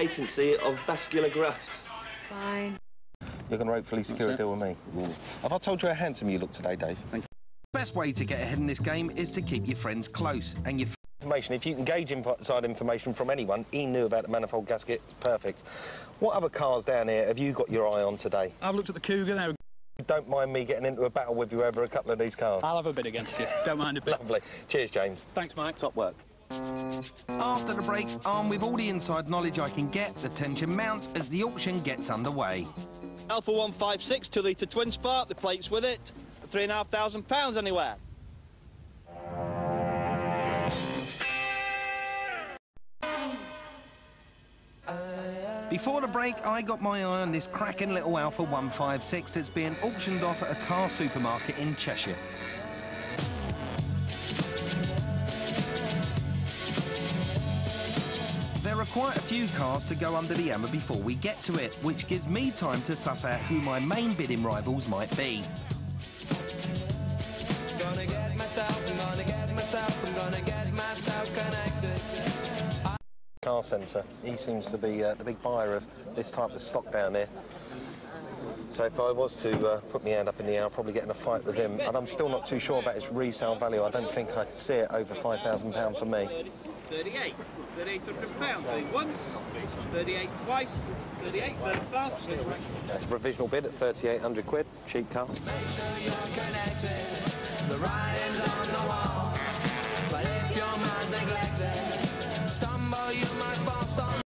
Latency of vascular grafts. Fine. You're going to hopefully secure a deal with me. Have I told you how handsome you look today, Dave? Thank The best way to get ahead in this game is to keep your friends close and your Information. If you can gauge inside information from anyone, he knew about the manifold gasket. Perfect. What other cars down here have you got your eye on today? I've looked at the Cougar now. Don't mind me getting into a battle with you over a couple of these cars. I'll have a bid against you. Don't mind a bit. Lovely. Cheers, James. Thanks, Mike. Top work. After the break, armed with all the inside knowledge I can get, the tension mounts as the auction gets underway. Alfa 156, 2 litre twin spark, the plates with it, £3,500 anywhere. Before the break, I got my eye on this cracking little Alfa 156 that's being auctioned off at a car supermarket in Cheshire. There are quite a few cars to go under the hammer before we get to it, which gives me time to suss out who my main bidding rivals might be. Gonna get myself, I'm gonna get myself, I'm gonna get myself connected. Car centre. He seems to be uh, the big buyer of this type of stock down here. So if I was to uh, put my hand up in the air, I'll probably get in a fight with him. And I'm still not too sure about its resale value. I don't think I could see it over £5,000 for me. 38, 3800 pounds, 31, 38 twice, 38, 35. That's a provisional bid at 3,800 quid. Cheap car. Make sure you're connected. The writing's on the wall. But if your mind's neglected, stumble, you might fall. Stumble.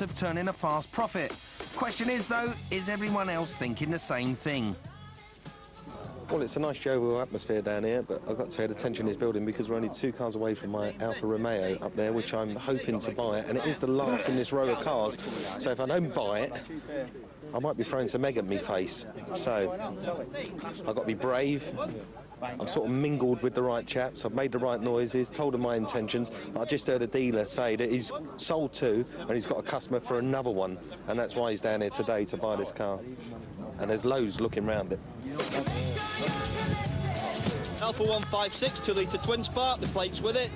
Of turning a fast profit. Question is, though, is everyone else thinking the same thing? Well, it's a nice jovial atmosphere down here, but I've got to say the tension is building because we're only two cars away from my Alfa Romeo up there, which I'm hoping to buy, and it is the last in this row of cars. So if I don't buy it, I might be throwing some egg at me face. So I've got to be brave. I've sort of mingled with the right chaps. I've made the right noises, told them my intentions. I just heard a dealer say that he's sold two and he's got a customer for another one, and that's why he's down here today to buy this car. And there's loads looking round it. Alfa 156, 2 litre twin spark, the plates with it,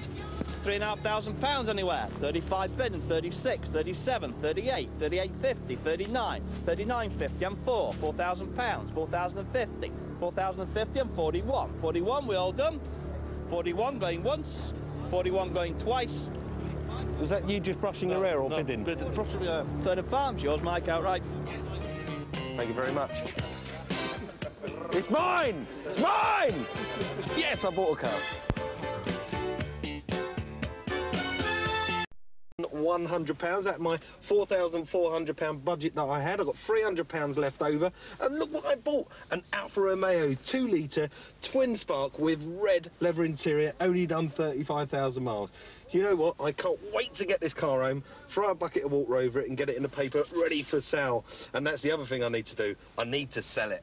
£3,500 anywhere. 35 bid and 36, 37, 38, 38.50, 39, 39.50 and 4, £4,000, 4,050, 4,050 and 41. 41 we all done. 41 going once, 41 going twice. Was that you just brushing your hair or bidding? Brushing your Third of farms, yours Mike outright. Thank you very much. It's mine! It's mine! Yes, I bought a car. £100 out of my £4,400 budget that I had. I got £300 left over. And look what I bought an Alfa Romeo 2 litre twin spark with red leather interior, only done 35,000 miles. You know what? I can't wait to get this car home, throw a bucket of water over it, and get it in the paper ready for sale. And that's the other thing I need to do. I need to sell it.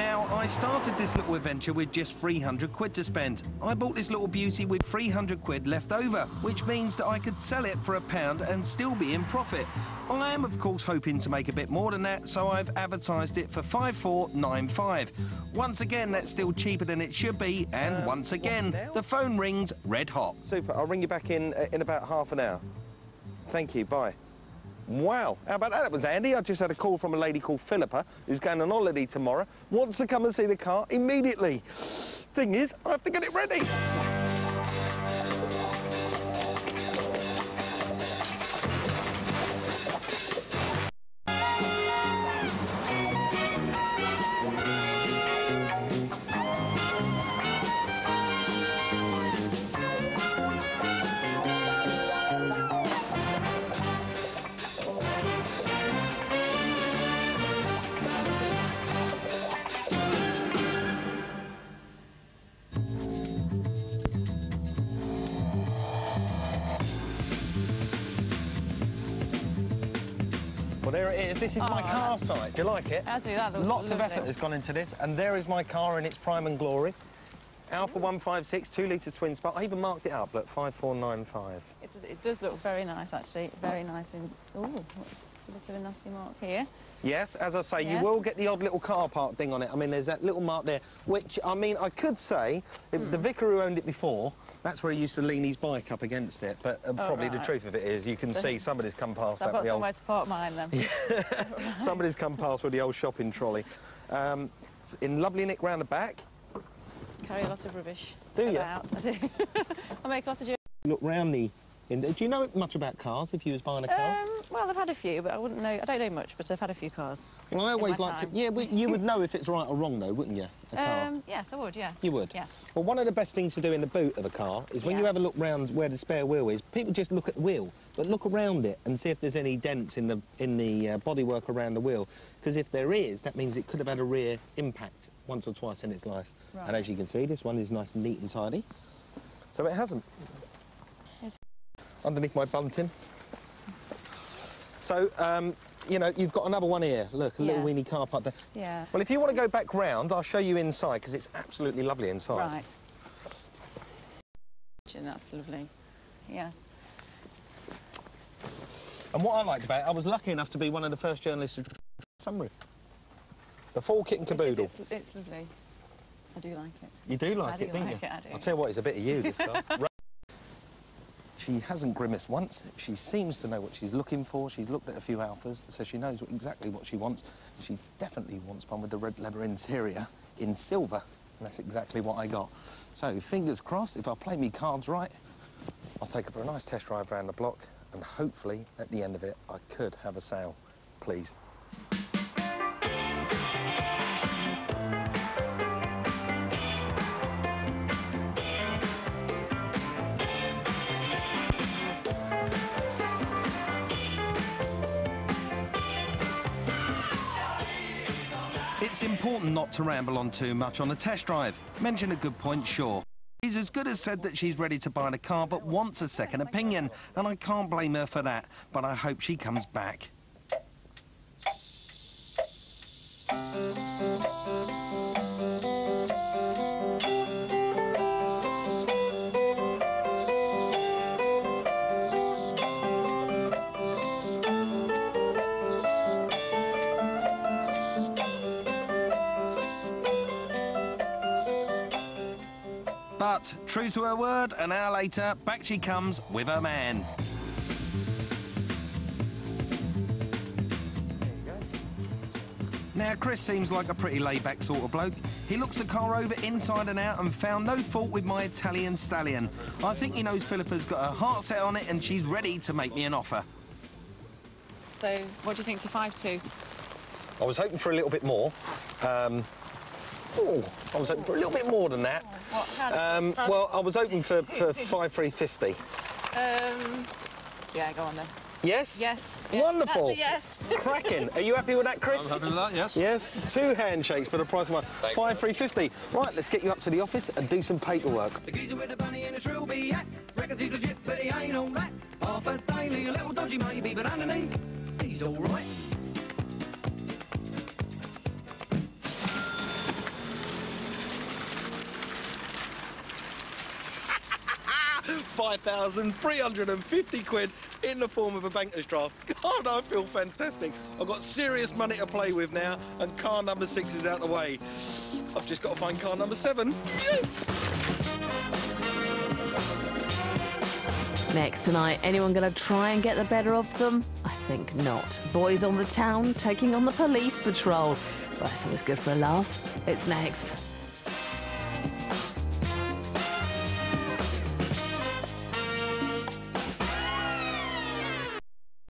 Now, I started this little adventure with just 300 quid to spend. I bought this little beauty with 300 quid left over, which means that I could sell it for a pound and still be in profit. I am, of course, hoping to make a bit more than that, so I've advertised it for 5495. Once again, that's still cheaper than it should be, and once again, the phone rings red hot. Super. I'll ring you back in uh, in about half an hour. Thank you. Bye. Wow, how about that? That was Andy. I just had a call from a lady called Philippa, who's going on holiday tomorrow, wants to come and see the car immediately. Thing is, I have to get it ready. Well, there it is. This is my Oh, car site. Do you like it? I do, that Lots of effort has gone into this, and there is my car in its prime and glory. Alfa 156, 2 litre twin spark. I even marked it up, look, 5495. It's, it does look very nice, actually. Very nice. In, ooh, a bit of a nasty mark here. Yes, as I say, Yes. you will get the odd little car park thing on it. I mean, there's that little mark there, which, I mean, I could say, Hmm. the vicar who owned it before That's where he used to lean his bike up against it. But uh, probably the truth of it is, you can So- see somebody's come past So I've that got the old somewhere to park mine then. Somebody's come past with the old shopping trolley. Um, in lovely nick round the back. Carry a lot of rubbish. Do you? I do. I make a lot of. Look round the. In the do you know much about cars if you was buying a car? Um, well, I've had a few, but I wouldn't know. I don't know much, but I've had a few cars. well, I always like to. Yeah, you would know if it's right or wrong, though, wouldn't you? A car. Um, yes, I would. Yes. You would? Yes. Well, one of the best things to do in the boot of a car is when you Yeah. have a look round where the spare wheel is, people just look at the wheel, but look around it and see if there's any dents in the in the uh, bodywork around the wheel. Because if there is, that means it could have had a rear impact once or twice in its life. And as you can see, this one is nice and neat and tidy. So it hasn't. Underneath my bunting. So, um, you know, you've got another one here. Look, a little Yeah. weeny car park there. Yeah. Well, if you want to go back round, I'll show you inside because it's absolutely lovely inside. Right. That's lovely. Yes. And what I liked about it, I was lucky enough to be one of the first journalists to sunroof. The full kit and caboodle. It's, it's lovely. I do like it. You do like I it, don't like you? it, I do. will tell you what, it's a bit of you, this car. She hasn't grimaced once. She seems to know what she's looking for. She's looked at a few Alfas, so she knows exactly what she wants. She definitely wants one with the red leather interior in silver, and that's exactly what I got. So, fingers crossed, if I play me cards right, I'll take her for a nice test drive around the block, and hopefully, at the end of it, I could have a sale. Please. It's important not to ramble on too much on a test drive. Mention a good point, sure. She's as good as said that she's ready to buy the car but wants a second opinion, and I can't blame her for that, but I hope she comes back. But, true to her word, an hour later, back she comes with her man. Now, Chris seems like a pretty laid-back sort of bloke. He looks the car over inside and out and found no fault with my Italian stallion. I think he knows Philippa's got her heart set on it and she's ready to make me an offer. So, what do you think to 5-2? I was hoping for a little bit more. Um, oh, I was hoping for a little bit more than that. What, how, Um, how- well, I was hoping for, for five three fifty. Um, yeah, go on then. Yes. Yes. yes, Wonderful. That's a yes. Cracking. Are you happy with that, Chris? happy with that, yes. Yes. Two handshakes for the price of one. Five three fifty. Right, let's get you up to the office and do some paperwork. The geezer with the bunny and a trilby hat. Reckons he's legit, but he ain't all that. Half a daily, a little dodgy maybe, but underneath, he's all right. Five thousand three hundred and fifty quid in the form of a banker's draft. God, I feel fantastic. I've got serious money to play with now, and car number six is out of the way. I've just got to find car number seven. Yes. Next tonight, anyone going to try and get the better of them? I think not. Boys on the town taking on the police patrol. Well, that's always good for a laugh. It's next.